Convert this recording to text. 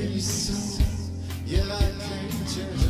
Peace, Yeah, I can't